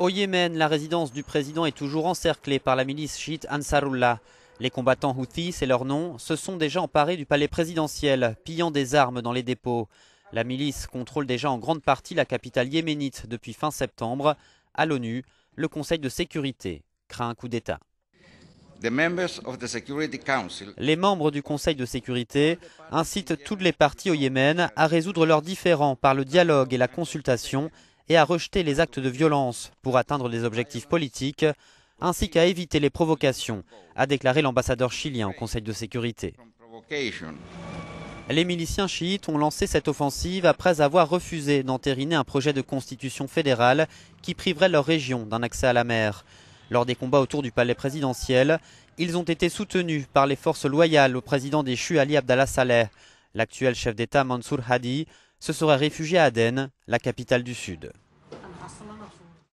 Au Yémen, la résidence du président est toujours encerclée par la milice chiite Ansarullah. Les combattants Houthis, c'est leur nom, se sont déjà emparés du palais présidentiel, pillant des armes dans les dépôts. La milice contrôle déjà en grande partie la capitale yéménite depuis fin septembre. À l'ONU, le Conseil de sécurité craint un coup d'État. Les membres du Conseil de sécurité incitent toutes les parties au Yémen à résoudre leurs différends par le dialogue et la consultation et à rejeter les actes de violence pour atteindre les objectifs politiques, ainsi qu'à éviter les provocations, a déclaré l'ambassadeur chilien au Conseil de sécurité. Les miliciens chiites ont lancé cette offensive après avoir refusé d'entériner un projet de constitution fédérale qui priverait leur région d'un accès à la mer. Lors des combats autour du palais présidentiel, ils ont été soutenus par les forces loyales au président déchu Ali Abdallah Saleh. L'actuel chef d'État Mansour Hadi se serait réfugié à Aden, la capitale du Sud.